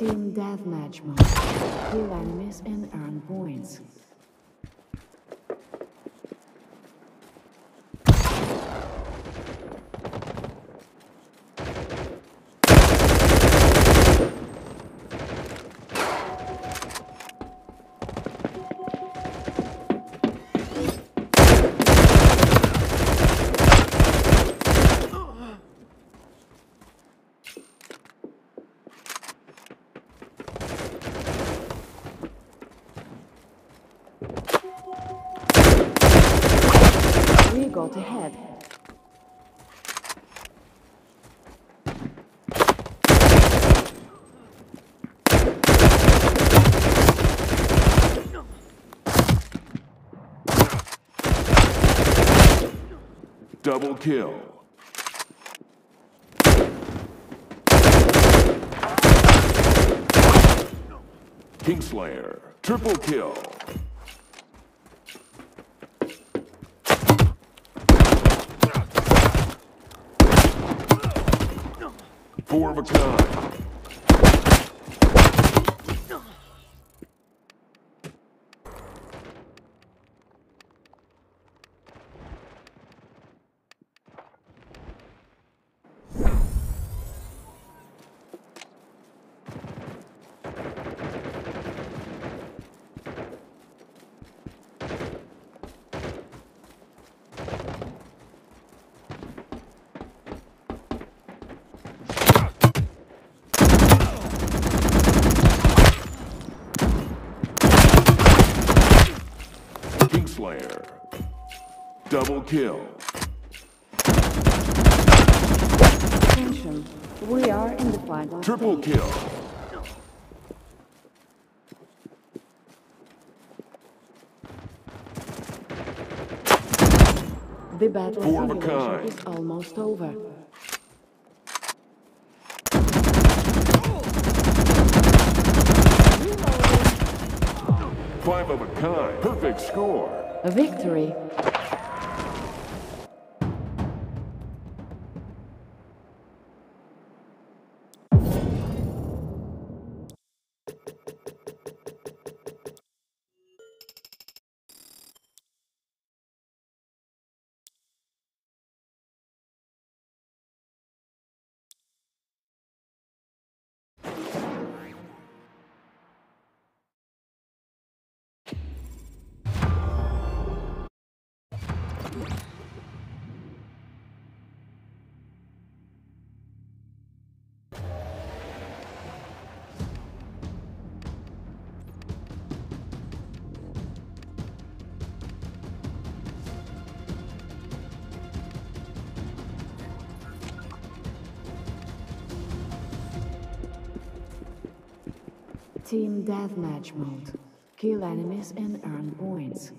Team Deathmatch mode. Kill enemies and earn points. We got ahead. Double kill. Kingslayer. Triple kill. Four of a kind. Kingslayer. Double kill. Attention. We are in the final Triple stage. kill. The battle Four of a kind. is almost over. Five of a kind. Perfect score. A victory. Team Deathmatch mode. Kill enemies and earn points.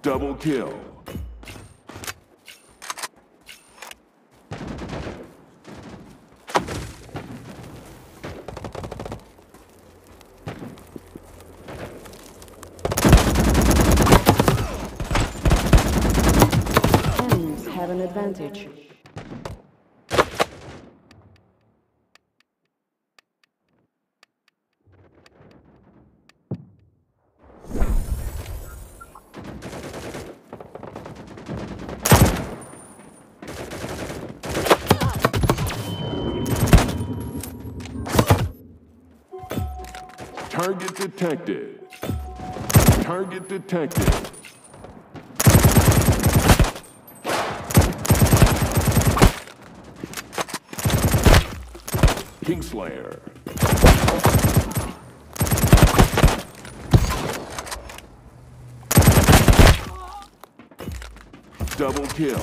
Double kill. Advantage. Target detected. Target detected. Kingslayer. Double kill.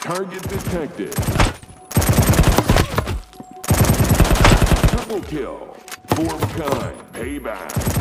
Target detected. Triple kill. Four kind. Payback.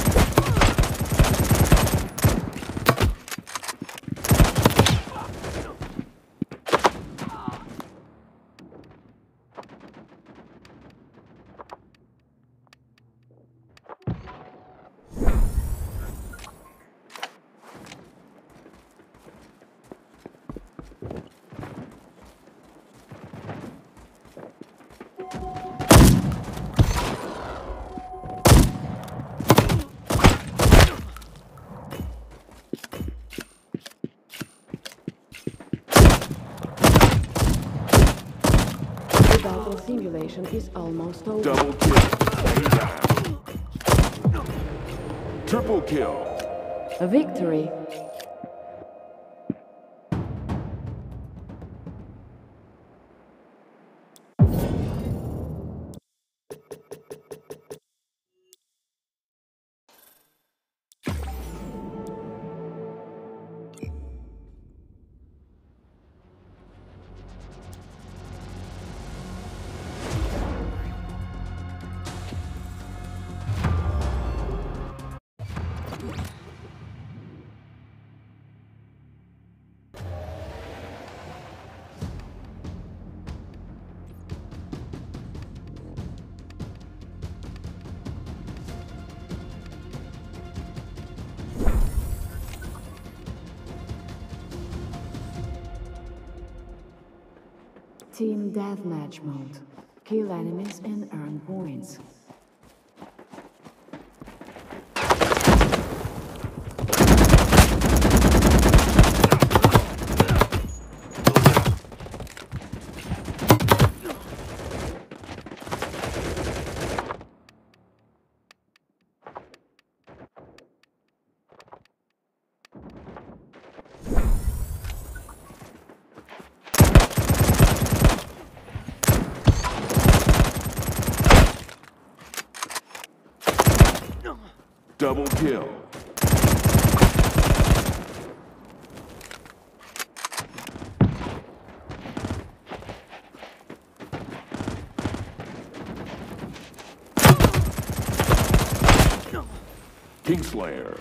battle simulation is almost over. Double kill. Triple kill. A victory. Team Deathmatch mode. Kill enemies and earn points. Double kill. Kingslayer.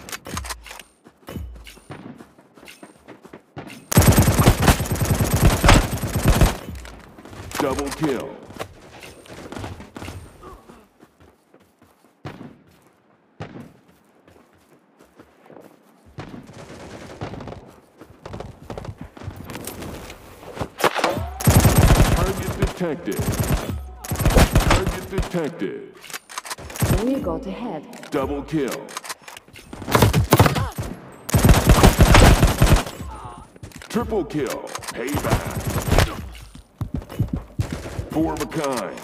Double kill. Target detected. Target detected. We got ahead. Double kill. Triple kill. Payback. Four of a kind.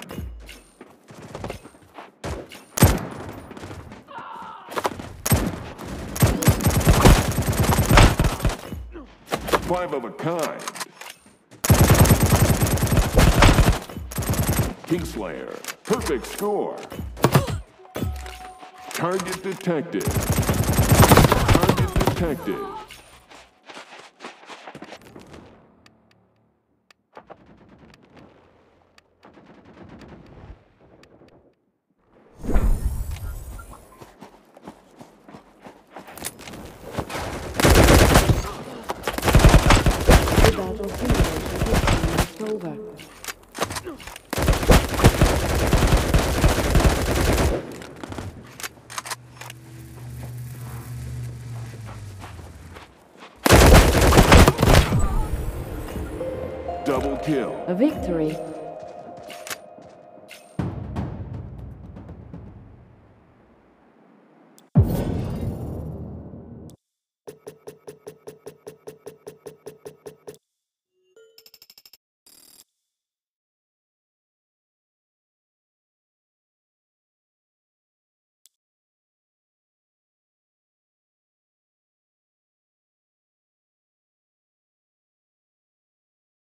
Five of a kind. Kingslayer. Perfect score. Target detected. Target detected. The battle is over. a victory.